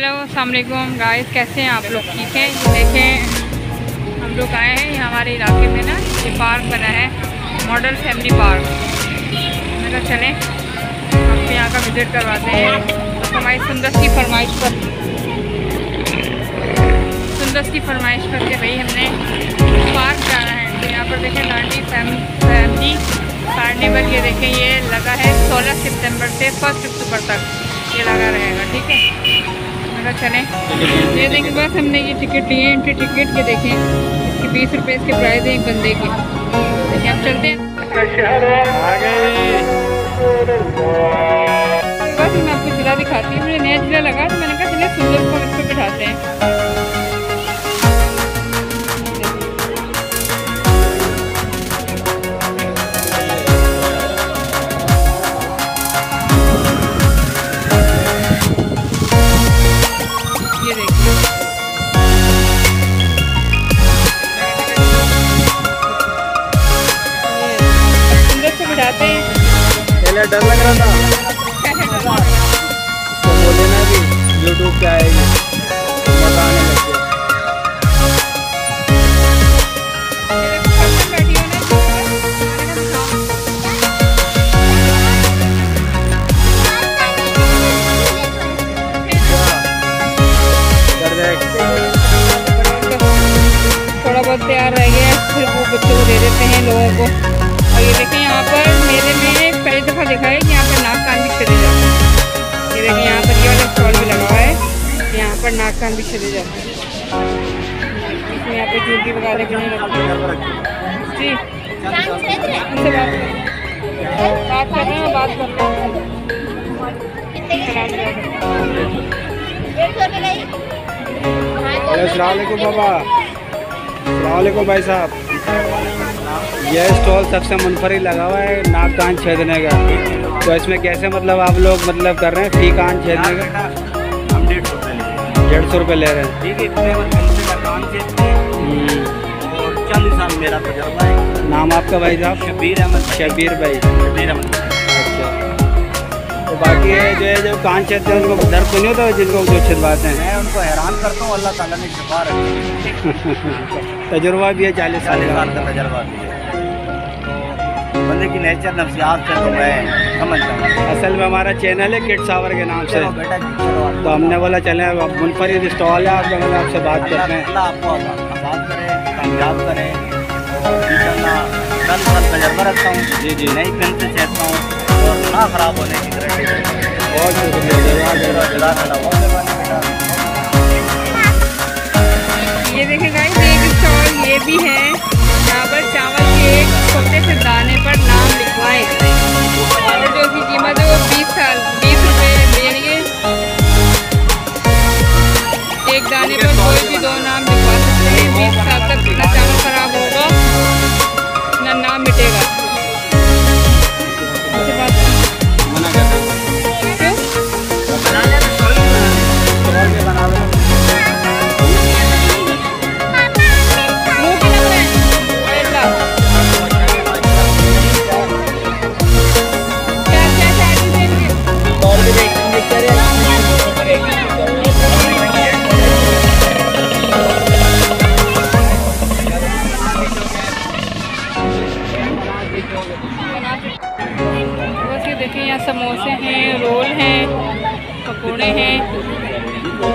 Hello असलकुम guys, कैसे हैं आप लोग? ठीक हैं? देखें, हम लोग आए हैं हमारे इलाके में ना, ये पार्क बना है, मॉडल फैमिली पार्क। मेरा चलें आपको यहाँ का विज़िट करवाते हैं। तो हमारी सुंदर की फरमाइश पर सुंदर की फरमाइश करके भाई हमने पार्क जाना है। तो यहाँ पर देखें लाडी फैमिली कार्निवल, ये देखें, ये लगा है सोलह सितंबर से फ़र्स्ट अक्टूबर तक ये लगा रहेगा, ठीक है? मेरा चले ये देखें बस हमने ये टिकट लिए एंट्री टिकट के देखें। इसके बीस रुपये इसके प्राइस है एक बंदे के। देखिए आप चलते हैं। बस मैं आपको जिला दिखाती हूँ, मुझे नया जिला लगा तो मैंने कहा चले सुंदर को इस पर बिठाते हैं। पहले डर लग रहा था। इसको बोले ना कि यूट्यूब पे आएगी कान भी चले जाते हैं। यहाँ पर चूल्ही वगैरह के रखते। जी। उनसे बात कर। बात कर रहे हैं, बात कर रहे हैं। बाबा। अलैक्म भाई साहब। यह स्टॉल सबसे मुनफरद लगा हुआ है, नाक कान छेदने का। तो इसमें कैसे मतलब आप लोग मतलब कर रहे हैं फ़ी कान छेदने का? डेढ़ सौ रुपये ले रहे हैं। ठीक है हम्म। और चालीस साल मेरा तजर्बा है। नाम आपका भाई साहब? शबीर अहमद शबीर भाई। शबीर अहमद अच्छा। तो बाकी है जो है जो कान छेदते हैं उनको दर्द तो नहीं होता जिनको जो छिदवाते हैं? मैं उनको हैरान करता हूँ अल्लाह ताला ने शिफा रखी। तजुर्बा भी है चालीस साल का तजर्बा भी है। बंदे की नेचर नफ्सियात से तो मैं समझता हूँ। असल में हमारा चैनल है किट सावर के नाम से। बेटा तो हमने बोला चले मुनफरद स्टॉल है आपसे बात करते हैं। आपको आबाद करे कामयाब करे। कल साल तजर्बा रखता हूँ। जी जी। नई पेन से चाहता हूँ और ना ख़राब होने की गारंटी बहुत शुक्रिया ये देखें गाइस एक स्टॉल ये भी है यहाँ पर चावल एक छोटे से दाने पर नाम लिखवाएँ। और जो उसकी कीमत है वो बीस साल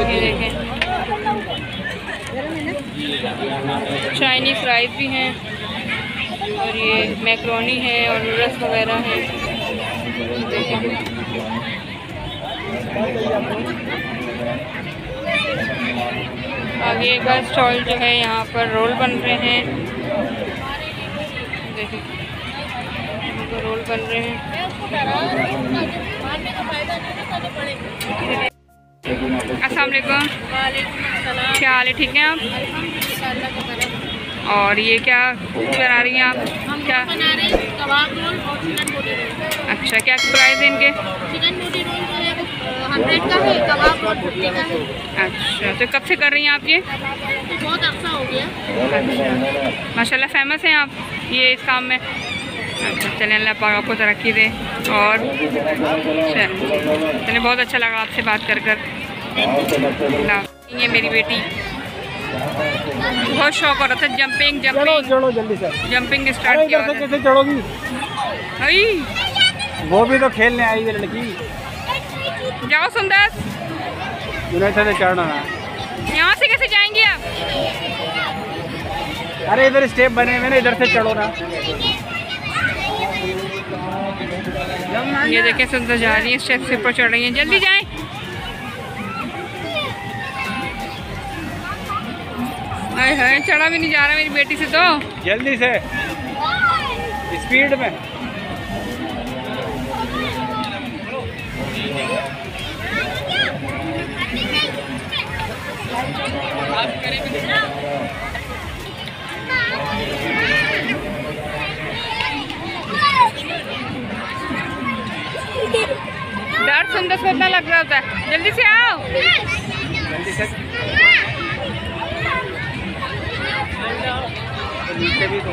देखें चाइनीज़ फ्राइज भी हैं और ये मैक्रोनी है और नूडल्स वगैरह हैं। आगे का स्टॉल जो है, यहाँ पर रोल बन रहे हैं। देखें रोल बन रहे हैं। असलकुम क्या हाल है? ठीक है आप? और ये क्या बना रही हैं आप? क्या? अच्छा क्या प्राइस है इनके? अच्छा तो कब से कर रही हैं आप ये? बहुत अच्छा हो गया। अच्छा। माशाल्लाह फ़ेमस हैं आप ये इस काम में? अच्छा चलें अल्लाह पाक आपको तरक्की दे और चलिए बहुत अच्छा लगा आपसे बात कर कर। ये मेरी बेटी। बहुत शौक हो रहा था जंपिंग जंपिंग जंपिंग स्टार्ट किया। कैसे चढ़ोगी? आई। वो भी तो खेलने आई हुई लड़की। जाओ सुंदर। से चढ़ना ना यहाँ से कैसे जाएँगे आप? अरे इधर स्टेप बने हुए ना इधर से चढ़ो ना। ये देखें सुंदर जा रही है स्टेप से ऊपर चढ़ रही हैं। जल्दी जाएँ। हाय हाय चढ़ा भी नहीं जा रहा मेरी बेटी से तो। जल्दी से। स्पीड में। डर सुंदर इतना लग रहा होता है जल्दी से आओ। जल्दी से नीचे भी तो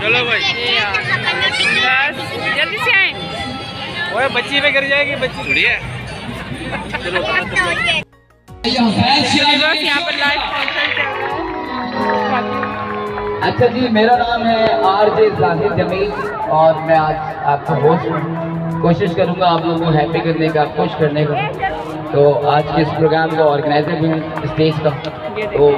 चलो भाई बस जल्दी से आए। ओए बच्ची पे गिर जाएगी बच्ची। थोड़ी है बस यहाँ पर लाइव कॉन्सर्ट चल रहा है अच्छा जी मेरा नाम है आर जे जाहिद जमील और मैं आज आपका होस्ट हूँ। कोशिश करूँगा आप लोगों को हैप्पी करने का, खुश करने का। तो आज के इस प्रोग्राम का ऑर्गेनाइजर भी हूँ स्टेज का। तो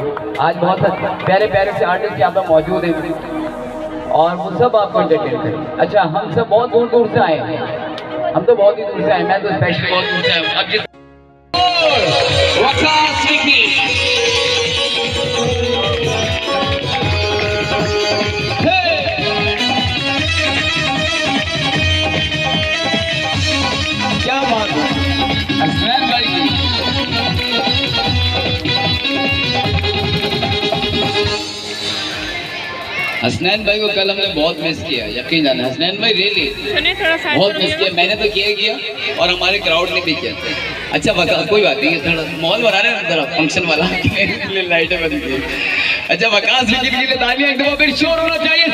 आज बहुत प्यारे प्यारे से आर्टिस्ट यहाँ पर मौजूद हैं। और वो सब आपको इंटरटेन करें। अच्छा हम सब बहुत दूर दूर से आए हैं। हम तो बहुत ही दूर से आए मैं तो स्पेशली बहुत दूर से आया अब हसनैन भाई को कल हमने बहुत मिस किया यकीन जाना हसनैन भाई रियली बहुत मिस किया मैंने तो किया किया और हमारे क्राउड ने भी किया। अच्छा बता कोई बात नहीं थोड़ा मॉल बना रहे हैं ना जरा फ़ंक्शन वाला। लाइटें बन गई अच्छा वकास विकेट के लिए तालियाँ एक दफ़ा फिर शोर होना चाहिए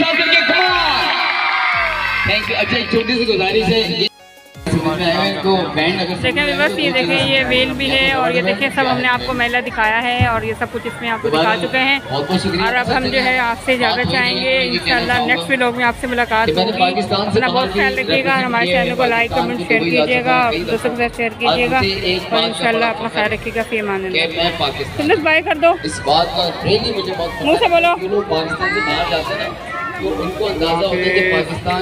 थैंक यू अच्छा एक छोटी सी गुजारिश है ये में बैंड अगर देखें ये देखें ये वेल भी है और ये देखें सब हमने आपको मेला दिखाया है और ये सब कुछ इसमें आपको दिखा चुके हैं। और अब हम जो है आपसे ज़्यादा चाहेंगे इंशाल्लाह नेक्स्ट व्लॉग में आपसे मुलाकात होगी। अपना बहुत ख्याल रखिएगा और हमारे चैनल को लाइक कमेंट शेयर कीजिएगा दोस्तों के साथ शेयर कीजिएगा और इंशाल्लाह अपना ख्याल रखिएगा फिर मान मैं बाय कर दो। इस बात का रियली मुझे बहुत मुँह से बोलो। जो लोग पाकिस्तान से बाहर जाते हैं तो उनको अंदाज़ा होता है कि पाकिस्तान